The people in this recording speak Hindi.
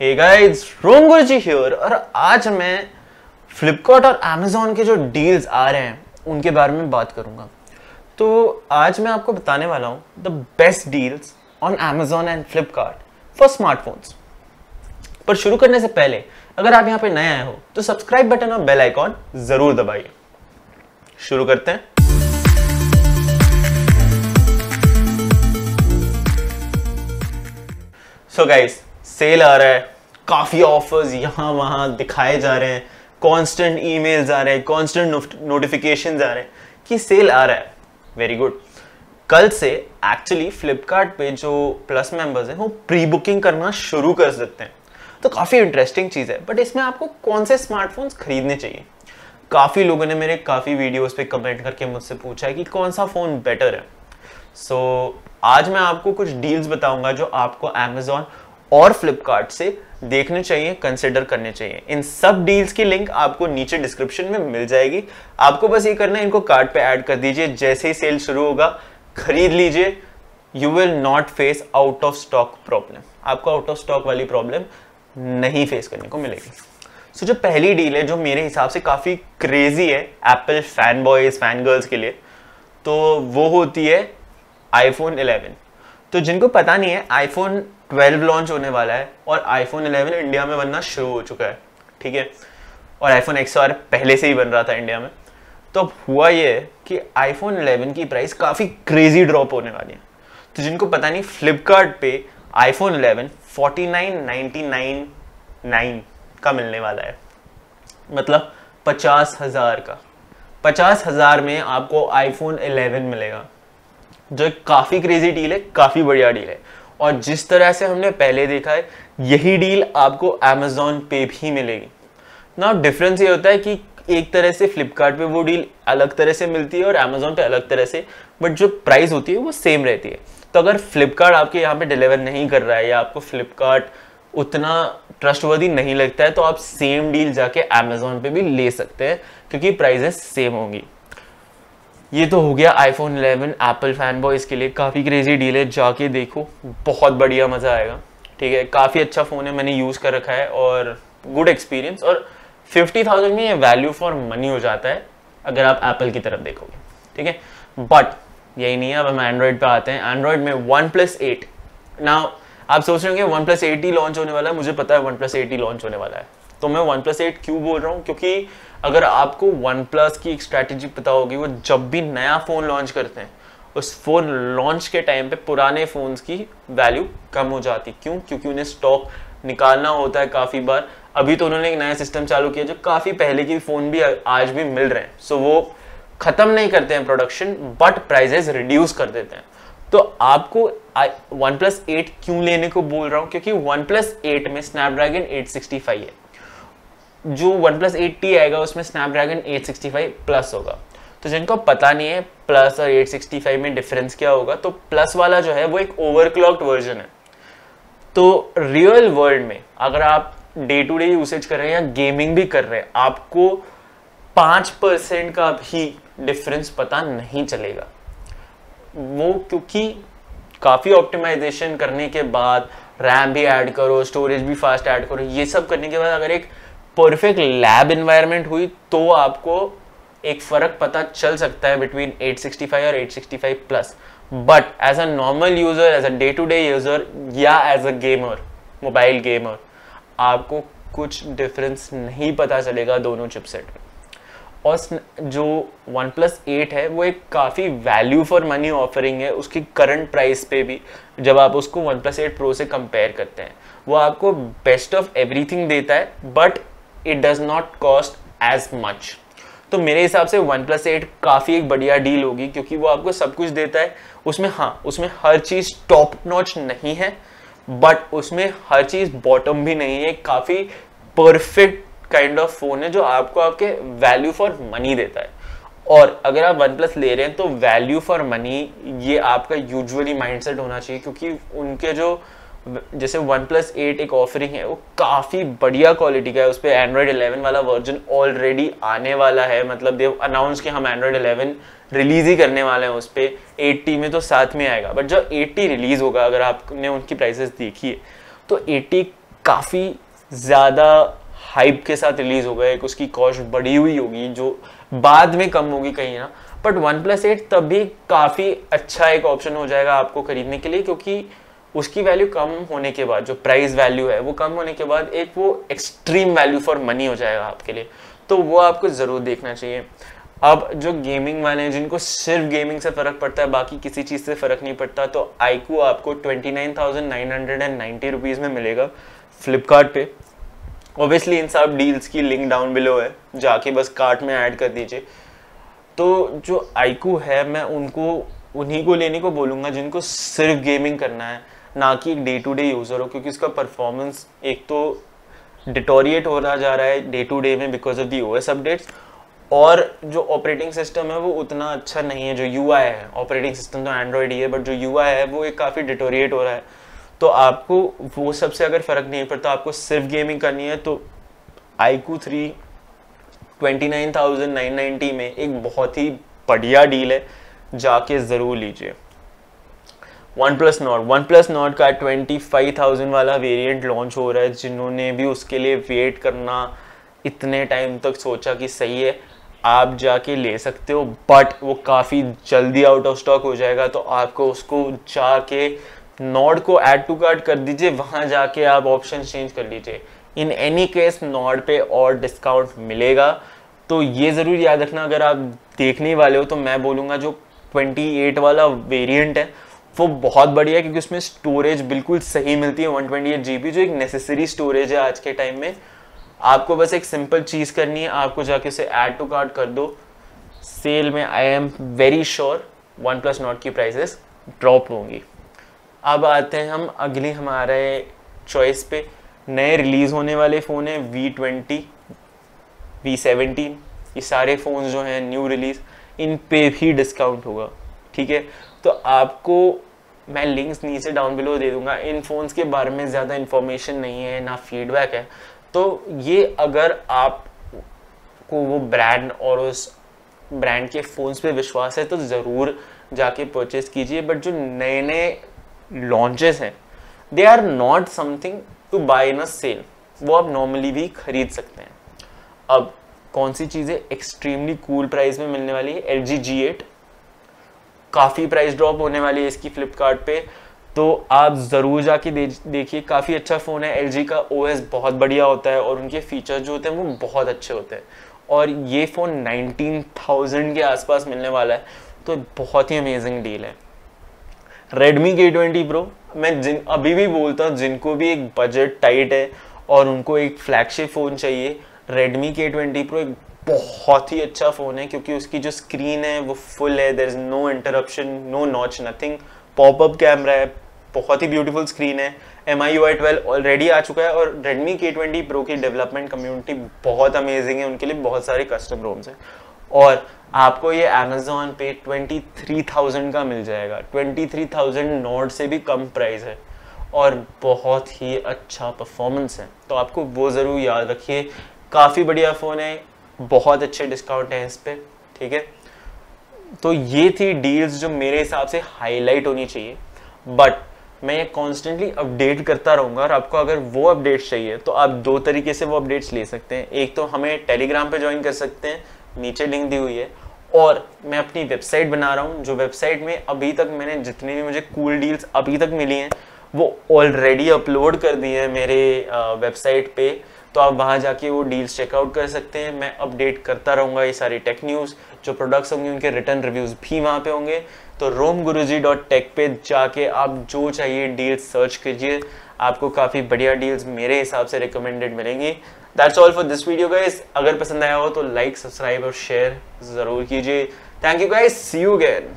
हे गाइस रोम गुरुजी और आज मैं फ्लिपकार्ट और अमेजोन के जो डील्स आ रहे हैं, उनके बारे में बात करूँगा। तो आज मैं आपको बताने वाला हूँ the best deals on Amazon and Flipkart for smartphones पर शुरू करने से पहले, अगर आप यहाँ पे नए आए हो तो सब्सक्राइब बटन और बेल आइकॉन ज़रूर दबाइए। शुरू करते हैं। सो so गाइस सेल आ रहा है काफ़ी ऑफर्स यहाँ वहाँ दिखाए जा रहे हैं कांस्टेंट ईमेल्स आ रहे हैं कांस्टेंट नोटिफिकेशंस आ रहे हैं कि सेल आ रहा है। वेरी गुड कल से एक्चुअली फ्लिपकार्ट पे जो प्लस मेंबर्स हैं वो प्री बुकिंग करना शुरू कर सकते हैं। तो काफ़ी इंटरेस्टिंग चीज़ है बट इसमें आपको कौन से स्मार्टफोन्स खरीदने चाहिए? काफ़ी लोगों ने मेरे काफ़ी वीडियोस पे कमेंट करके मुझसे पूछा है कि कौन सा फ़ोन बेटर है। सो so, आज मैं आपको कुछ डील्स बताऊँगा जो आपको अमेजोन और फ्लिपकार्ट से देखने चाहिए कंसिडर करने चाहिए। इन सब डील्स की लिंक आपको नीचे डिस्क्रिप्शन में मिल जाएगी। आपको बस ये करना है इनको कार्ड पे ऐड कर दीजिए। जैसे ही सेल शुरू होगा खरीद लीजिए। You will not face out of stock problem आपको आउट ऑफ़ स्टॉक वाली प्रॉब्लम नहीं फेस करने को मिलेगी। सो so, जो पहली डील है जो मेरे हिसाब से काफ़ी क्रेजी है Apple fan boys fan girls के लिए तो वो होती है आईफोन 11 तो जिनको पता नहीं है आईफोन 12 लॉन्च होने वाला है और आईफोन 11 इंडिया में बनना शुरू हो चुका है ठीक है? और आईफोन एक्स पहले से ही बन रहा था इंडिया में। तो अब हुआ ये कि आईफोन 11 की प्राइस काफ़ी क्रेजी ड्रॉप होने वाली है। तो जिनको पता नहीं फ्लिपकार्ट पे आईफोन 11 49,99,9 का मिलने वाला है। मतलब पचास हज़ार का। पचास हज़ार में आपको आईफोन 11 मिलेगा। जो एक काफ़ी क्रेजी डील है काफ़ी बढ़िया डील है। और जिस तरह से हमने पहले देखा है, यही डील आपको अमेजोन पे भी मिलेगी। ना डिफरेंस ये होता है कि एक तरह से फ्लिपकार्ट वो डील अलग तरह से मिलती है और अमेजोन पे अलग तरह से बट जो प्राइस होती है वो सेम रहती है। तो अगर फ्लिपकार्ट आपके यहाँ पे डिलीवर नहीं कर रहा है या आपको फ्लिपकार्ट उतना ट्रस्टवर्दी नहीं लगता है तो आप सेम डील जाके अमेजोन पे भी ले सकते हैं, क्योंकि प्राइजेस सेम होंगी। ये तो हो गया आईफोन 11 एप्पल फ़ैन बॉयज़ के लिए काफ़ी क्रेजी डील है जाके देखो बहुत बढ़िया मज़ा आएगा। ठीक है काफ़ी अच्छा फ़ोन है मैंने यूज़ कर रखा है और गुड एक्सपीरियंस और 50,000 में ये वैल्यू फॉर मनी हो जाता है अगर आप एप्पल की तरफ़ देखोगे। ठीक है बट यही नहीं है अब हम एंड्रॉयड पे आते हैं। एंड्रॉयड में वन प्लस एट ना आप सोच रहे होंगे वन प्लस एट ही लॉन्च होने वाला है मुझे पता है वन प्लस एट ही लॉन्च होने वाला है। तो मैं वन प्लस एट क्यों बोल रहा हूँ? क्योंकि अगर आपको वन प्लस की एक स्ट्रैटेजी पता होगी, वो जब भी नया फ़ोन लॉन्च करते हैं, उस फ़ोन लॉन्च के टाइम पे पुराने फ़ोन्स की वैल्यू कम हो जाती। क्यों? क्योंकि उन्हें स्टॉक निकालना होता है काफ़ी बार। अभी तो उन्होंने एक नया सिस्टम चालू किया जो काफ़ी पहले की फ़ोन भी आज भी मिल रहे हैं। सो वो ख़त्म नहीं करते हैं प्रोडक्शन बट प्राइजेस रिड्यूस कर देते हैं। तो आपको वन प्लस एट क्यों लेने को बोल रहा हूँ? क्योंकि वन प्लस एट में स्नैपड्रैगन एट सिक्सटी फाइव है। जो वन प्लस एट टी आएगा, उसमें स्नैपड्रैगन 865 प्लस होगा। तो जिनको पता नहीं है प्लस और 865 में डिफरेंस क्या होगा तो प्लस वाला जो है, वो एक ओवरक्लॉक्ड वर्जन है। तो रियल वर्ल्ड में, अगर आप डे टू डे यूसेज कर रहे हैं या गेमिंग भी कर रहे हैं, आपको पाँच परसेंट का भी डिफरेंस पता नहीं चलेगा। वो क्योंकि काफ़ी ऑप्टिमाइजेशन करने के बाद रैम भी ऐड करो स्टोरेज भी फास्ट ऐड करो, ये सब करने के बाद अगर एक परफेक्ट लैब इन्वायरमेंट हुई तो आपको एक फ़र्क पता चल सकता है बिटवीन 865 और 865 plus but as a normal user as a day to day user या as a gamer mobile gamer आपको कुछ डिफरेंस नहीं पता चलेगा दोनों चिपसेट और जो वन प्लस एट है, वो एक काफ़ी वैल्यू फॉर मनी ऑफरिंग है उसकी करंट प्राइस पे भी, जब आप उसको वन प्लस एट प्रो से कंपेयर करते हैं. वो आपको बेस्ट ऑफ़ एवरीथिंग देता है but it does not cost as much तो मेरे हिसाब से वन प्लस एट काफ़ी एक बढ़िया डील होगी, क्योंकि वो आपको सब कुछ देता है। उसमें हाँ उसमें हर चीज़ टॉप नॉच नहीं है बट उसमें हर चीज़ बॉटम भी नहीं है। काफ़ी परफेक्ट काइंड ऑफ़ फ़ोन है, जो आपको आपके वैल्यू फॉर मनी देता है। और अगर आप वन प्लस ले रहे हैं तो वैल्यू फॉर मनी ये आपका यूजुअली माइंडसेट होना चाहिए, क्योंकि उनके जो जैसे वन प्लस एट एक ऑफरिंग है, वो काफ़ी बढ़िया क्वालिटी का है, उस पर एंड्रॉयड इलेवन वाला वर्जन ऑलरेडी आने वाला है। मतलब देव अनाउंस कि हम एंड्रॉयड इलेवन रिलीज़ ही करने वाले हैं उस पर एट्टी में तो साथ में आएगा बट जब एट्टी रिलीज़ होगा, अगर आपने उनकी प्राइसेस देखी है तो एट्टी काफ़ी ज़्यादा हाइप के साथ रिलीज़ होगा एक उसकी कॉस्ट बढ़ी हुई होगी, जो बाद में कम होगी कहीं ना। बट वन प्लस एट तब भी काफ़ी अच्छा एक ऑप्शन हो जाएगा आपको खरीदने के लिए, क्योंकि उसकी वैल्यू कम होने के बाद, जो प्राइस वैल्यू है, वो कम होने के बाद एक वो एक्सट्रीम वैल्यू फॉर मनी हो जाएगा आपके लिए। तो वो आपको ज़रूर देखना चाहिए। अब जो गेमिंग वाले हैं, जिनको सिर्फ़ गेमिंग से फ़र्क पड़ता है, बाकी किसी चीज़ से फ़र्क नहीं पड़ता तो आईकू आपको twenty nine thousand nine hundred and ninety rupees में मिलेगा फ्लिपकार्ट पे। ऑब्वियसली इन सब डील्स की लिंक डाउन बिलो है, जाके बस कार्ट में ऐड कर दीजिए। तो जो आईकू है, मैं उनको, उन्हीं को लेने को बोलूँगा जिनको सिर्फ़ गेमिंग करना है। ना कि डे टू डे यूज़र हो, क्योंकि उसका परफॉर्मेंस एक तो डिटोरिएट हो रहा जा रहा है डे टू डे में because of the O S updates और जो ऑपरेटिंग सिस्टम है वो उतना अच्छा नहीं है, जो यू आई है। ऑपरेटिंग सिस्टम तो एंड्रॉयड ही है बट जो यू आई है वो एक काफ़ी डिटोरिएट हो रहा है। तो आपको वो सबसे अगर फ़र्क नहीं पड़ता, आपको सिर्फ़ गेमिंग करनी है तो iQOO three twenty nine thousand nine ninety में एक बहुत ही बढ़िया डील है, जाके ज़रूर लीजिए। OnePlus Nord OnePlus Nord का ट्वेंटी फाइव थाउज़ेंड वाला वेरिएंट लॉन्च हो रहा है, जिन्होंने भी उसके लिए वेट करना इतने टाइम तक सोचा कि सही है, आप जाके ले सकते हो बट वो काफ़ी जल्दी आउट ऑफ़ स्टॉक हो जाएगा तो आपको उसको जाके नॉड को ऐड टू कार्ड कर दीजिए, वहाँ जाके आप ऑप्शन चेंज कर लीजिए। इन एनी केस नॉड पे और डिस्काउंट मिलेगा। तो ये ज़रूर याद रखना, अगर आप देखने वाले हो तो मैं बोलूँगा जो 28 वाला वेरिएंट है वो बहुत बढ़िया है, क्योंकि उसमें स्टोरेज बिल्कुल सही मिलती है वन ट्वेंटी एट जी जो एक नेसेसरी स्टोरेज है आज के टाइम में। आपको बस एक सिंपल चीज़ करनी है, आपको जाके उसे ऐड टू कार्ड कर दो। सेल में I am very sure OnePlus Nord की प्राइसेस ड्रॉप होंगी। अब आते हैं हम, अगली हमारे चॉइस पे। नए रिलीज़ होने वाले फ़ोन हैं वी ट्वेंटी वी सेवेंटीन ये सारे फ़ोन जो हैं न्यू रिलीज़ इन पे भी डिस्काउंट होगा, ठीक है? तो आपको मैं लिंक्स नीचे डाउन बिलो दे दूँगा। इन फ़ोन्स के बारे में ज़्यादा इन्फॉर्मेशन नहीं है, ना फीडबैक है। तो ये अगर आप को वो ब्रांड और उस ब्रांड के फ़ोन्स पे विश्वास है तो ज़रूर जाके परचेज कीजिए। बट जो नए नए लॉन्चेस हैं they are not something to buy in a sale वो आप नॉर्मली भी खरीद सकते हैं। अब कौन सी चीज़ें एक्सट्रीमली कूल प्राइस में मिलने वाली है? एल जी जी एट काफ़ी प्राइस ड्रॉप होने वाली है इसकी फ्लिपकार्ट तो आप ज़रूर जाके दे, देखिए काफ़ी अच्छा फ़ोन है। एलजी का ओएस बहुत बढ़िया होता है और उनके फीचर्स जो होते हैं वो बहुत अच्छे होते हैं। और ये फ़ोन 19,000 के आसपास मिलने वाला है। तो बहुत ही अमेजिंग डील है। रेडमी के ट्वेंटी प्रो मैं जिन अभी भी बोलता हूँ जिनको भी एक बजट टाइट है और उनको एक फ्लैगशिप फ़ोन चाहिए रेडमी के ट्वेंटी प्रो एक बहुत ही अच्छा फ़ोन है, क्योंकि उसकी जो स्क्रीन है, वो फुल है there is no interruption no notch nothing pop up camera है, बहुत ही ब्यूटीफुल स्क्रीन है. M I U I twelve already आ चुका है और रेडमी के ट्वेंटी प्रो की डेवलपमेंट कम्युनिटी बहुत अमेजिंग है, उनके लिए बहुत सारे कस्टम रोम्स हैं. और आपको ये अमेजोन पे ट्वेंटी थ्री थाउज़ेंड का मिल जाएगा. ट्वेंटी थ्री थाउज़ेंड नोट से भी कम प्राइस है और बहुत ही अच्छा परफॉर्मेंस है. तो आपको वो ज़रूर याद रखिए. काफ़ी बढ़िया फ़ोन है बहुत अच्छे डिस्काउंट हैं इस पर ठीक है? तो ये थी डील्स जो मेरे हिसाब से हाईलाइट होनी चाहिए। बट मैं ये कॉन्स्टेंटली अपडेट करता रहूँगा और आपको अगर वो अपडेट्स चाहिए तो आप दो तरीके से वो अपडेट्स ले सकते हैं। एक तो हमें टेलीग्राम पे ज्वाइन कर सकते हैं, नीचे लिंक दी हुई है। और मैं अपनी वेबसाइट बना रहा हूँ, जो वेबसाइट में अभी तक मैंने जितनी भी मुझे कूल डील्स अभी तक मिली हैं, वो ऑलरेडी अपलोड कर दिए हैं मेरे वेबसाइट पे। तो आप वहाँ जाके वो डील्स चेकआउट कर सकते हैं। मैं अपडेट करता रहूँगा ये सारी टेक न्यूज़ जो प्रोडक्ट्स होंगे, उनके रिटर्न रिव्यूज़ भी वहाँ पे होंगे। तो रोम गुरु जी डॉट टेक पे जाके आप जो चाहिए डील्स सर्च कीजिए। आपको काफ़ी बढ़िया डील्स मेरे हिसाब से रिकमेंडेड मिलेंगी। That's all for this video guys अगर पसंद आया हो तो लाइक सब्सक्राइब और शेयर ज़रूर कीजिए। Thank you guys see you again